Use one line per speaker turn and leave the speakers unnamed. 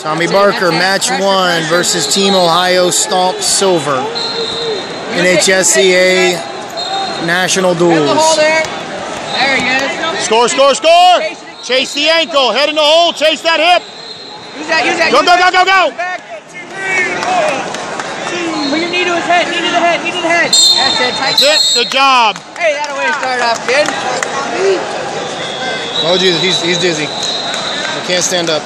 Tommy Barker, match one versus Team Ohio Stomp Silver. NHSCA National Duels.
Score, score, score! Chase the ankle, head in the hole, chase that hip. Go, go, go, go, go!
Put your knee to his head, knee to the head, knee to the head. That's it, tight.
That's it, good job.
Hey, that'll way to start off, kid.
Oh, Jesus, he's, he's dizzy. He can't stand up.